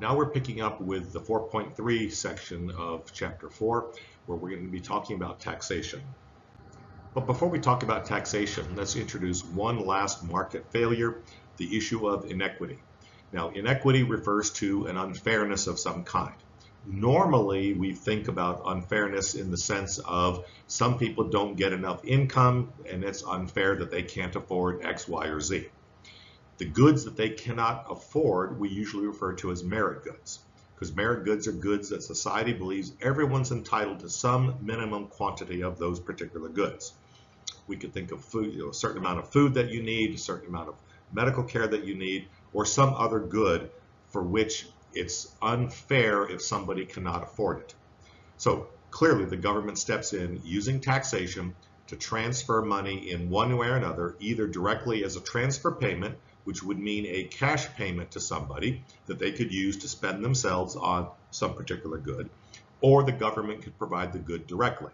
Now we're picking up with the 4.3 section of chapter 4 where we're going to be talking about taxation. But before we talk about taxation, let's introduce one last market failure, the issue of inequity. Now, inequity refers to an unfairness of some kind. Normally, we think about unfairness in the sense of some people don't get enough income and it's unfair that they can't afford X, Y, or Z. The goods that they cannot afford, we usually refer to as merit goods because merit goods are goods that society believes everyone's entitled to some minimum quantity of those particular goods. We could think of food, you know, a certain amount of food that you need, a certain amount of medical care that you need, or some other good for which it's unfair if somebody cannot afford it. So clearly the government steps in using taxation to transfer money in one way or another, either directly as a transfer payment which would mean a cash payment to somebody that they could use to spend themselves on some particular good, or the government could provide the good directly.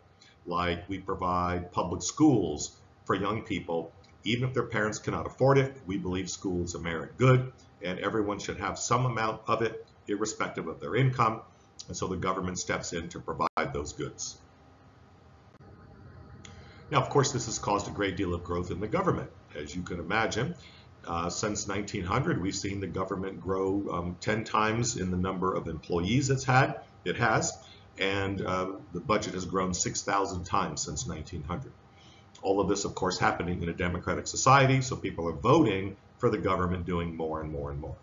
Like we provide public schools for young people, even if their parents cannot afford it, we believe schools are a merit good and everyone should have some amount of it irrespective of their income. And so the government steps in to provide those goods. Now, of course, this has caused a great deal of growth in the government. As you can imagine, uh, since 1900, we've seen the government grow um, 10 times in the number of employees it's had. It has, and uh, the budget has grown 6,000 times since 1900. All of this, of course, happening in a democratic society, so people are voting for the government doing more and more and more.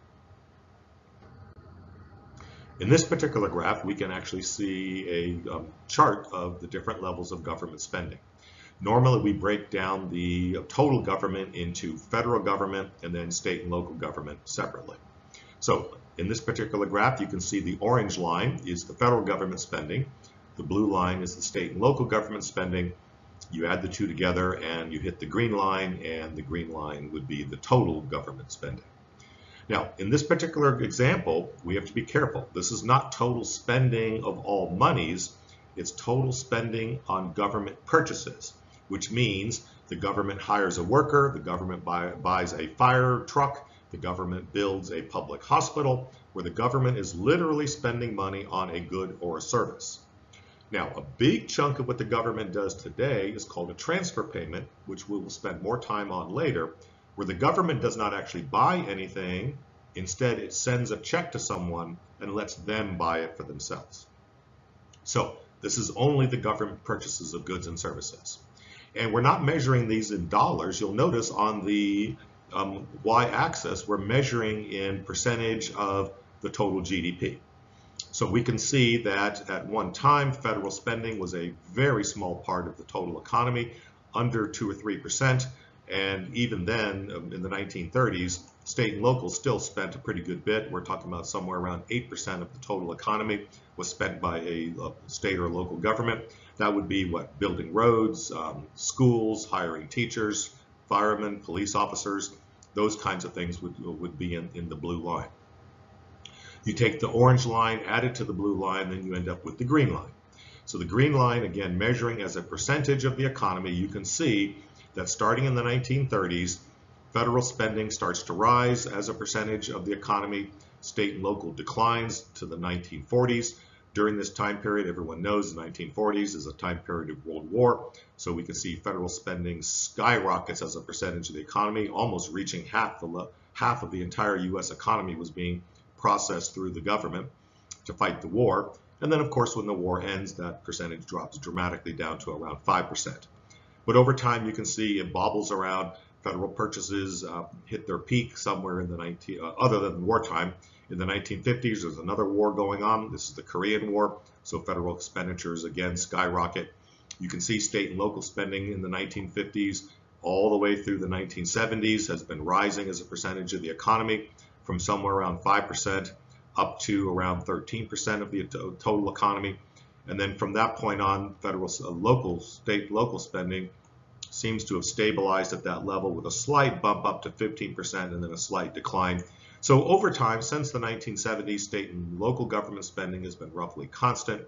In this particular graph, we can actually see a um, chart of the different levels of government spending. Normally we break down the total government into federal government and then state and local government separately. So in this particular graph, you can see the orange line is the federal government spending. The blue line is the state and local government spending. You add the two together and you hit the green line and the green line would be the total government spending. Now, in this particular example, we have to be careful. This is not total spending of all monies. It's total spending on government purchases which means the government hires a worker, the government buy, buys a fire truck, the government builds a public hospital, where the government is literally spending money on a good or a service. Now, a big chunk of what the government does today is called a transfer payment, which we will spend more time on later, where the government does not actually buy anything. Instead, it sends a check to someone and lets them buy it for themselves. So this is only the government purchases of goods and services. And we're not measuring these in dollars. You'll notice on the um, y-axis, we're measuring in percentage of the total GDP. So we can see that at one time, federal spending was a very small part of the total economy, under two or 3%. And even then, um, in the 1930s, state and local still spent a pretty good bit. We're talking about somewhere around 8% of the total economy was spent by a, a state or local government. That would be what? Building roads, um, schools, hiring teachers, firemen, police officers, those kinds of things would, would be in, in the blue line. You take the orange line, add it to the blue line, then you end up with the green line. So the green line, again, measuring as a percentage of the economy, you can see that starting in the 1930s, federal spending starts to rise as a percentage of the economy. State and local declines to the 1940s. During this time period, everyone knows the 1940s is a time period of World War, so we can see federal spending skyrockets as a percentage of the economy, almost reaching half the half of the entire U.S. economy was being processed through the government to fight the war. And then, of course, when the war ends, that percentage drops dramatically down to around 5%. But over time, you can see it bobbles around. Federal purchases uh, hit their peak somewhere in the 19, uh, other than wartime, in the 1950s, there's another war going on. This is the Korean War, so federal expenditures again skyrocket. You can see state and local spending in the 1950s all the way through the 1970s has been rising as a percentage of the economy from somewhere around 5% up to around 13% of the total economy. And then from that point on, federal, uh, local, state, local spending seems to have stabilized at that level with a slight bump up to 15% and then a slight decline so over time, since the 1970s, state and local government spending has been roughly constant.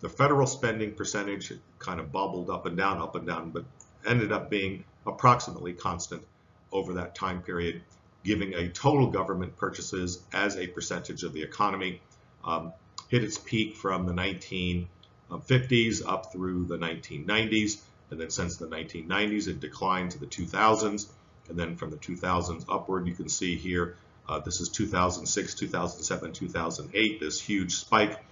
The federal spending percentage kind of bubbled up and down, up and down, but ended up being approximately constant over that time period, giving a total government purchases as a percentage of the economy. Um, hit its peak from the 1950s up through the 1990s, and then since the 1990s it declined to the 2000s, and then from the 2000s upward you can see here uh, this is 2006, 2007, 2008, this huge spike.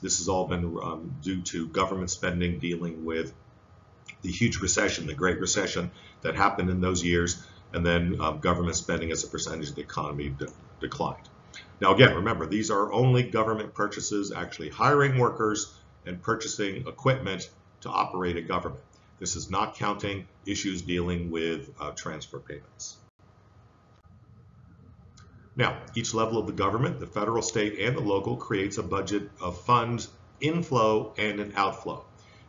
This has all been um, due to government spending dealing with the huge recession, the Great Recession that happened in those years, and then um, government spending as a percentage of the economy de declined. Now again, remember, these are only government purchases, actually hiring workers and purchasing equipment to operate a government. This is not counting issues dealing with uh, transfer payments. Now, each level of the government, the federal, state, and the local, creates a budget of funds inflow and an outflow.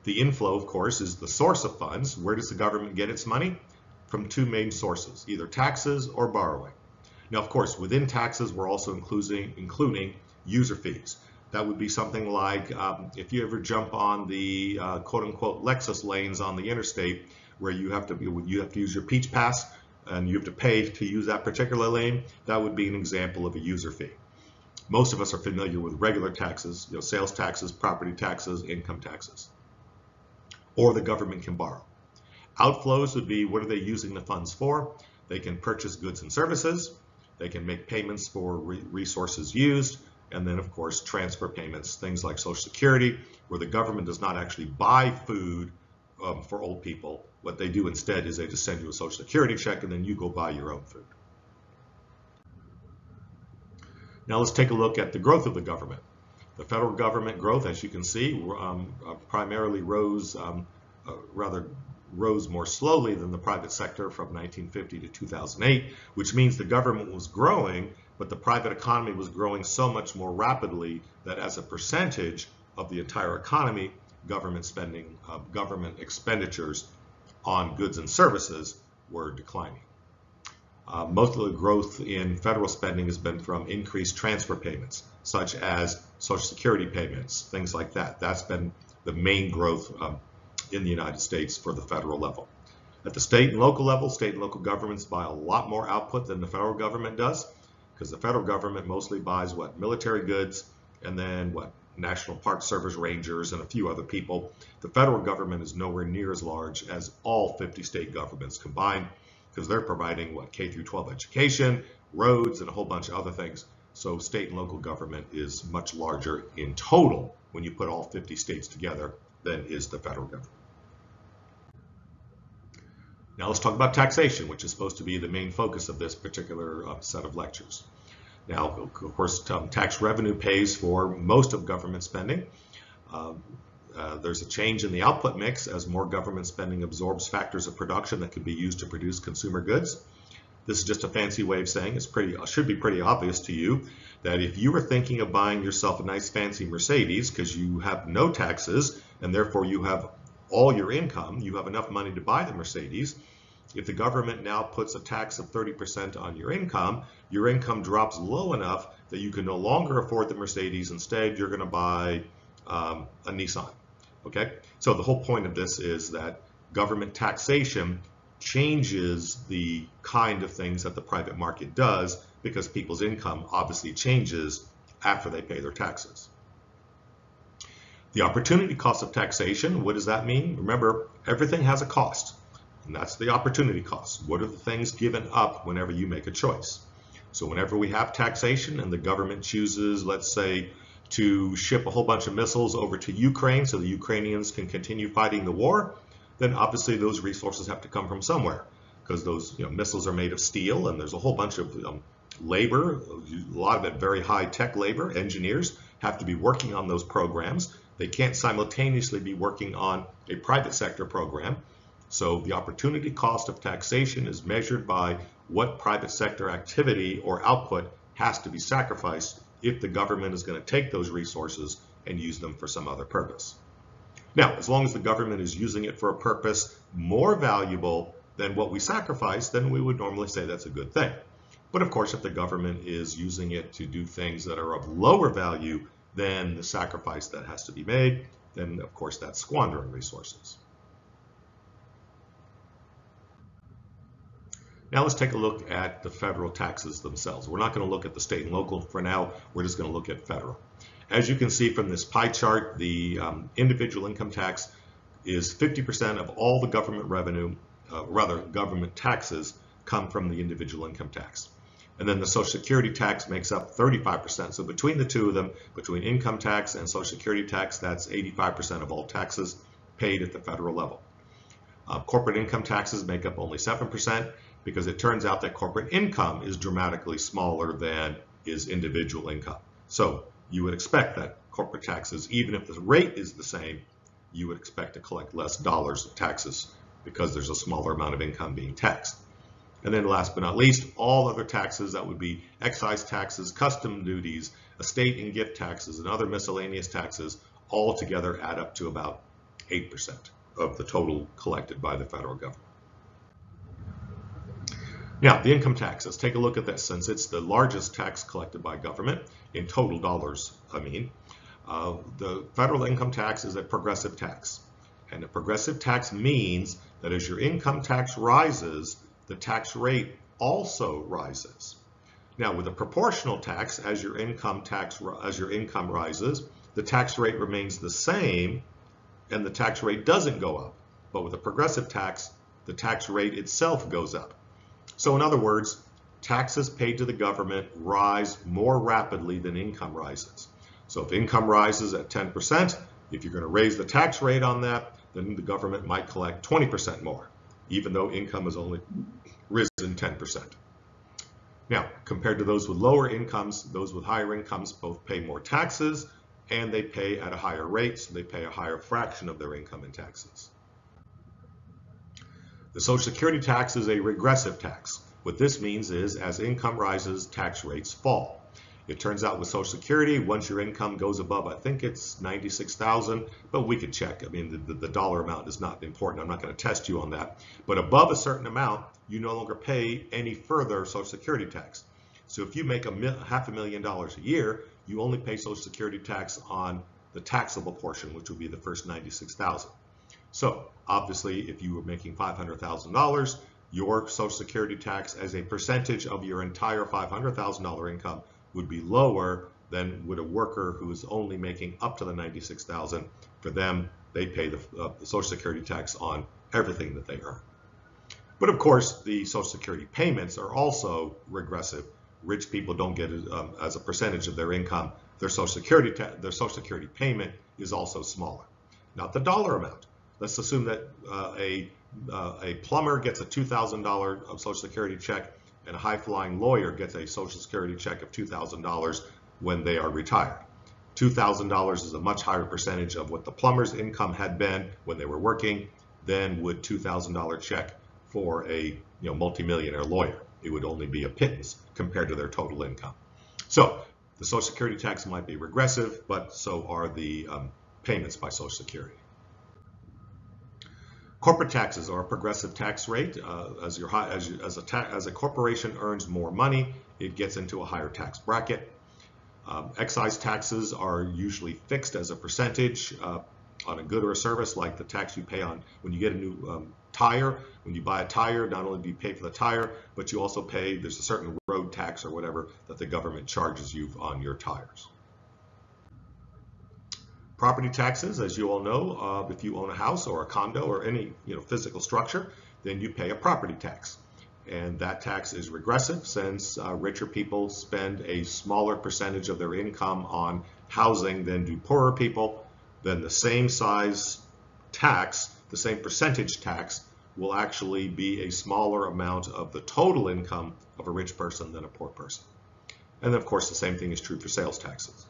The inflow, of course, is the source of funds. Where does the government get its money? From two main sources, either taxes or borrowing. Now, of course, within taxes, we're also including, including user fees. That would be something like um, if you ever jump on the uh, quote-unquote Lexus lanes on the interstate, where you have to you have to use your Peach Pass and you have to pay to use that particular lane, that would be an example of a user fee. Most of us are familiar with regular taxes, you know, sales taxes, property taxes, income taxes. Or the government can borrow. Outflows would be what are they using the funds for? They can purchase goods and services, they can make payments for re resources used, and then of course transfer payments, things like Social Security, where the government does not actually buy food um, for old people. What they do instead is they just send you a Social Security check and then you go buy your own food. Now let's take a look at the growth of the government. The federal government growth, as you can see, um, uh, primarily rose, um, uh, rather rose more slowly than the private sector from 1950 to 2008, which means the government was growing, but the private economy was growing so much more rapidly that as a percentage of the entire economy, government spending, uh, government expenditures on goods and services were declining. Uh, most of the growth in federal spending has been from increased transfer payments, such as Social Security payments, things like that. That's been the main growth um, in the United States for the federal level. At the state and local level, state and local governments buy a lot more output than the federal government does, because the federal government mostly buys what? Military goods, and then what? National Park Service rangers and a few other people. The federal government is nowhere near as large as all 50 state governments combined because they're providing what K through 12 education, roads, and a whole bunch of other things. So state and local government is much larger in total when you put all 50 states together than is the federal government. Now let's talk about taxation, which is supposed to be the main focus of this particular uh, set of lectures. Now, of course, um, tax revenue pays for most of government spending. Um, uh, there's a change in the output mix as more government spending absorbs factors of production that could be used to produce consumer goods. This is just a fancy way of saying it's pretty should be pretty obvious to you that if you were thinking of buying yourself a nice fancy Mercedes because you have no taxes and therefore you have all your income, you have enough money to buy the Mercedes, if the government now puts a tax of 30% on your income, your income drops low enough that you can no longer afford the Mercedes. Instead, you're going to buy um, a Nissan. Okay, so the whole point of this is that government taxation changes the kind of things that the private market does because people's income obviously changes after they pay their taxes. The opportunity cost of taxation, what does that mean? Remember, everything has a cost. And that's the opportunity cost. What are the things given up whenever you make a choice? So whenever we have taxation and the government chooses, let's say, to ship a whole bunch of missiles over to Ukraine so the Ukrainians can continue fighting the war, then obviously those resources have to come from somewhere because those you know, missiles are made of steel and there's a whole bunch of um, labor, a lot of it very high tech labor, engineers have to be working on those programs. They can't simultaneously be working on a private sector program. So the opportunity cost of taxation is measured by what private sector activity or output has to be sacrificed if the government is going to take those resources and use them for some other purpose. Now, as long as the government is using it for a purpose more valuable than what we sacrifice, then we would normally say that's a good thing. But of course, if the government is using it to do things that are of lower value than the sacrifice that has to be made, then of course that's squandering resources. Now let's take a look at the federal taxes themselves. We're not going to look at the state and local for now. We're just going to look at federal. As you can see from this pie chart, the um, individual income tax is 50% of all the government revenue, uh, rather government taxes come from the individual income tax. And then the Social Security tax makes up 35%. So between the two of them, between income tax and Social Security tax, that's 85% of all taxes paid at the federal level. Uh, corporate income taxes make up only 7% because it turns out that corporate income is dramatically smaller than is individual income. So you would expect that corporate taxes, even if the rate is the same, you would expect to collect less dollars of taxes because there's a smaller amount of income being taxed. And then last but not least, all other taxes that would be excise taxes, custom duties, estate and gift taxes, and other miscellaneous taxes all together add up to about 8% of the total collected by the federal government. Now, the income tax, let's take a look at this. Since it's the largest tax collected by government, in total dollars, I mean, uh, the federal income tax is a progressive tax. And a progressive tax means that as your income tax rises, the tax rate also rises. Now with a proportional tax, as your income tax as your income rises, the tax rate remains the same and the tax rate doesn't go up. But with a progressive tax, the tax rate itself goes up. So in other words, taxes paid to the government rise more rapidly than income rises. So if income rises at 10%, if you're going to raise the tax rate on that, then the government might collect 20% more even though income has only risen 10%. Now, compared to those with lower incomes, those with higher incomes both pay more taxes and they pay at a higher rate, so they pay a higher fraction of their income in taxes. The Social Security tax is a regressive tax. What this means is as income rises, tax rates fall. It turns out with Social Security, once your income goes above, I think it's 96,000, but we could check. I mean, the, the, dollar amount is not important. I'm not going to test you on that. But above a certain amount, you no longer pay any further Social Security tax. So if you make a half a million dollars a year, you only pay Social Security tax on the taxable portion, which will be the first 96,000. So obviously, if you were making $500,000, your Social Security tax as a percentage of your entire $500,000 income would be lower than would a worker who is only making up to the 96,000. dollars For them, they pay the, uh, the Social Security tax on everything that they earn. But of course, the Social Security payments are also regressive. Rich people don't get it um, as a percentage of their income. Their Social Security their Social Security payment is also smaller. Not the dollar amount. Let's assume that uh, a uh, a plumber gets a $2,000 Social Security check and a high-flying lawyer gets a Social Security check of $2,000 when they are retired. $2,000 is a much higher percentage of what the plumber's income had been when they were working than would $2,000 check for a you know, multimillionaire lawyer. It would only be a pittance compared to their total income. So the Social Security tax might be regressive, but so are the um, payments by Social Security. Corporate taxes are a progressive tax rate. Uh, as, your as, you, as, a as, a corporation earns more money, it gets into a higher tax bracket. Um, excise taxes are usually fixed as a percentage uh, on a good or a service, like the tax you pay on when you get a new um, tire. When you buy a tire, not only do you pay for the tire, but you also pay, there's a certain road tax or whatever that the government charges you on your tires. Property taxes, as you all know, uh, if you own a house or a condo or any you know physical structure, then you pay a property tax. And that tax is regressive since uh, richer people spend a smaller percentage of their income on housing than do poorer people. Then the same size tax, the same percentage tax, will actually be a smaller amount of the total income of a rich person than a poor person. And of course, the same thing is true for sales taxes.